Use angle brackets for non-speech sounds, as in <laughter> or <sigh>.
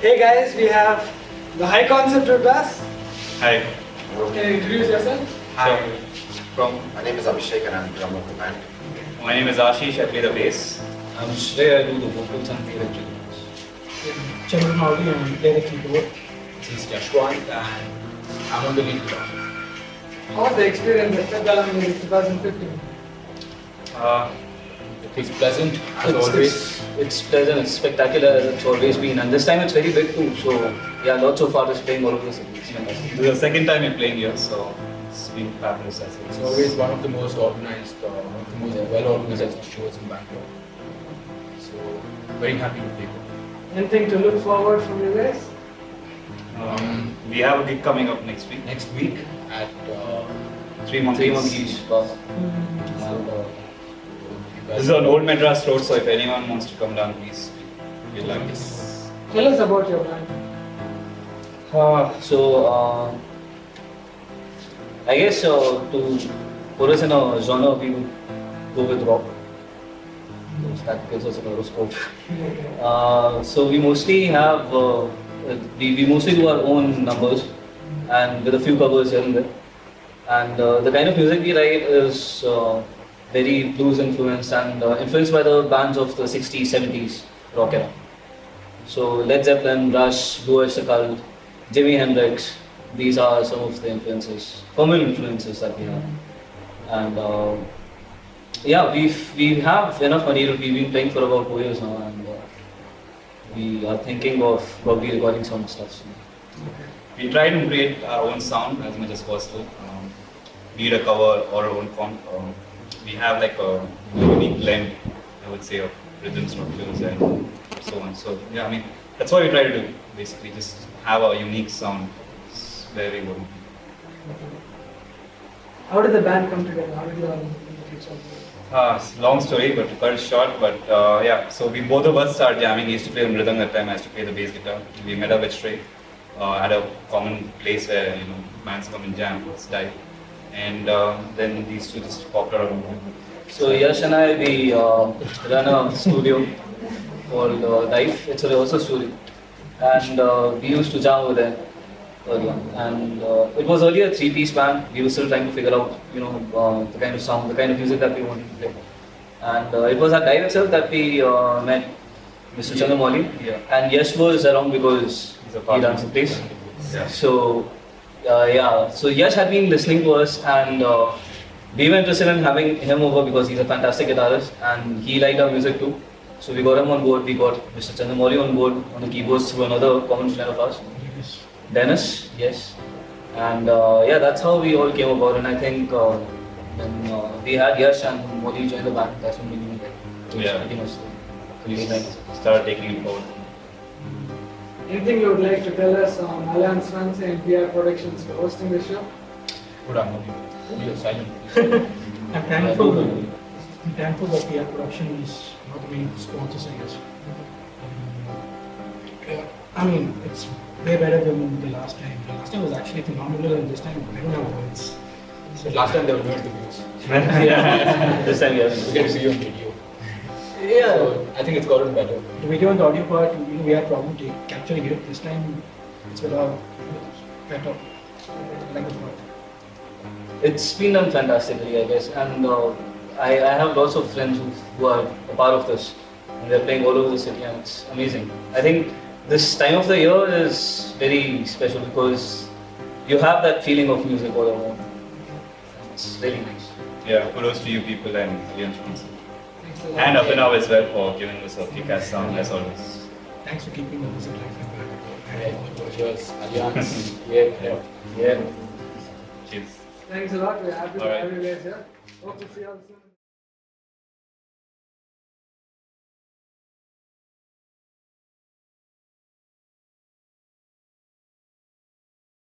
Hey guys, we have the High Concept with us. Hi. Can you introduce yourself? Hi. From My name is Abhishek and I'm the drummer of the band. my name is Ashish. I play the bass. I'm Shrey, I do the vocals and the electric guitars. Chandra Maudi and play the keyboard. This is Yashwant and I'm on the lead guitar. How was the experience at Tegalam in 2015? Uh, It's pleasant as It's, always. it's, it's pleasant, it's spectacular as it's always been, and this time it's very big too. So yeah, lots of artists playing all over the city. It's this is the second time I'm playing here, so it's been fabulous. I It's think. always one of the most organized, uh, one of the most well organized shows in Bangalore. So very happy to play. Anything to look forward from you guys? Um, we have a gig coming up next week. Next week at uh, Three months. Three monkeys. Wow. and, uh, This is on Old Madras Road, so if anyone wants to come down, please, we'd like this. Tell us about your band. Uh, so uh, I guess uh, to put us in a genre, we would go with rock. Because That gives us a lot of scope. <laughs> Uh, so we mostly have uh, we, we mostly do our own numbers and with a few covers here and there. And uh, the kind of music we write is uh, very blues influenced and uh, influenced by the bands of the 60s, 70s rock era. So Led Zeppelin, Rush, Blue Oyster Cult, Jimi Hendrix, these are some of the influences, common influences that we have. And uh, yeah, we've, we have enough material. We've been playing for about two years now, and uh, we are thinking of probably recording some stuff soon. We try to create our own sound as much as possible. Um, be it a cover or our own font. Um, we have like a unique blend, I would say, of rhythm structures and so on. So yeah, I mean that's what we try to do. Basically, just have a unique sound where we would. How did the band come together? How did you all meet each other? Long story, but cut short. But uh, yeah, so we both of us started jamming. He used to play on rhythm that time. I used to play the bass guitar. We met up at Stray uh, at a common place where you know bands come and jam. And uh, then these two just popped out of nowhere. So Yash and I, we uh, run a studio called uh, Dive. It's a rehearsal studio, and uh, we used to jam over there earlier. And uh, it was earlier a three-piece band. We were still trying to figure out, you know, uh, the kind of sound, the kind of music that we wanted to play. And uh, it was at Dive itself that we uh, met Mr. Chandramoli. Yeah. And Yash was around because he runs the place. Yeah. So, uh, yeah, so Yash had been listening to us and uh, we were interested in having him over because he's a fantastic guitarist and he liked our music too. So we got him on board, we got Mr. Chandramoli on board on the keyboards through another common friend of ours, Dennis, yes. And uh, yeah, that's how we all came about and I think uh, when uh, we had Yash and Molly join the band, that's when we knew that Yeah. pretty much the really nice. Started taking it forward. Anything you would like to tell us on Alliance Française and PR Productions for hosting the show? Good afternoon. You're silent. I'm thankful, <laughs> I'm thankful that PR production is not the main sponsors, I guess. Um, I mean, it's way better than the last time. The last time was actually phenomenal, and this time I don't have words. But last time they were doing the views. <laughs> yeah, <laughs> this time, We yeah. get to see you on video. Yeah. So I think it's gotten better. The video and the audio part, you know, we had problem ta- capturing it. This time, it's better. better. I like the part. It's been done fantastically, I guess, and uh, I, I have lots of friends who, who are a part of this, and they're playing all over the city, and it's amazing. I think this time of the year is very special because you have that feeling of music all around. It's really nice. Yeah, kudos to you people and Alliance Française. Thanks a lot. And Abhinav as well for giving us a kick-ass song as always. Thanks for keeping the visit life and Right. Cheers. Alliance. Yeah. yeah. Yeah. Cheers. Thanks a lot. We're happy to have you guys here. Hope to see you all soon.